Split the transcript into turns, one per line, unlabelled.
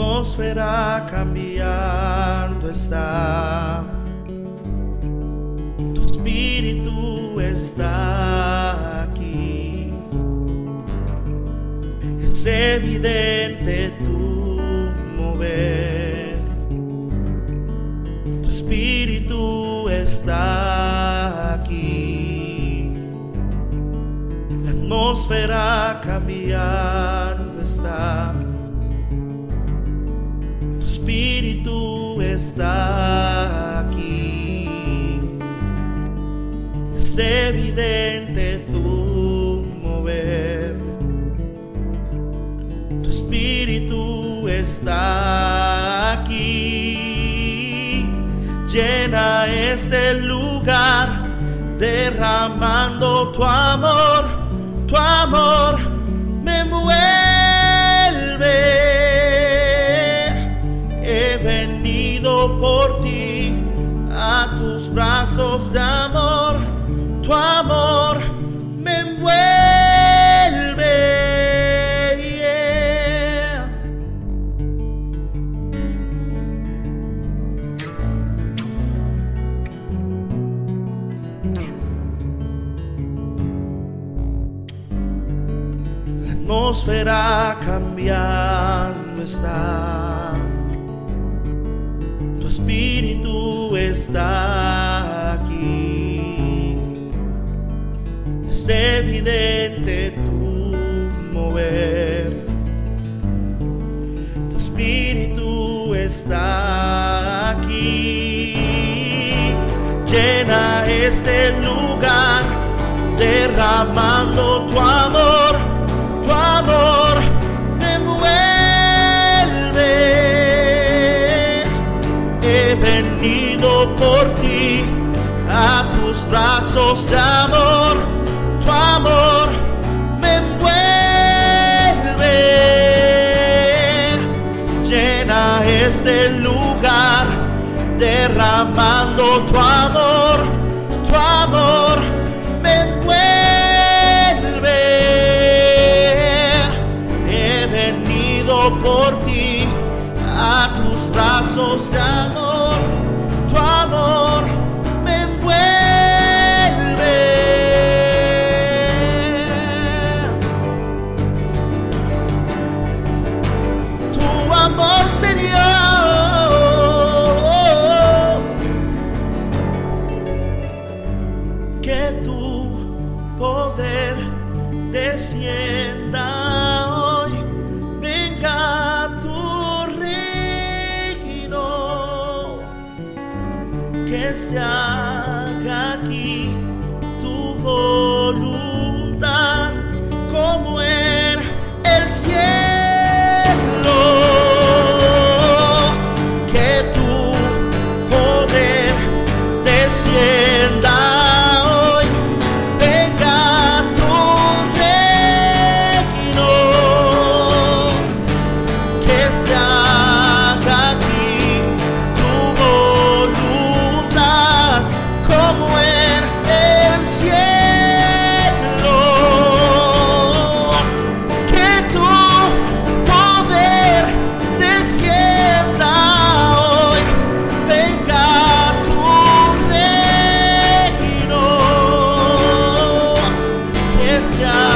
atmósfera cambiando está. Tu espíritu está aquí. Es evidente tu mover. Tu espíritu está aquí. La atmósfera cambiando está espíritu está aquí. Es evidente tu mover. Tu espíritu está aquí. Llena este lugar derramando tu amor, tu amor brazos de amor, tu amor me envuelve. La atmósfera cambiando está espíritu está aquí. Es evidente tu mover. Tu espíritu está aquí. Llena este lugar derramando tu amor, tus brazos de amor, tu amor me envuelve, llena este lugar derramando tu amor, se haga aquí tu voz. shine.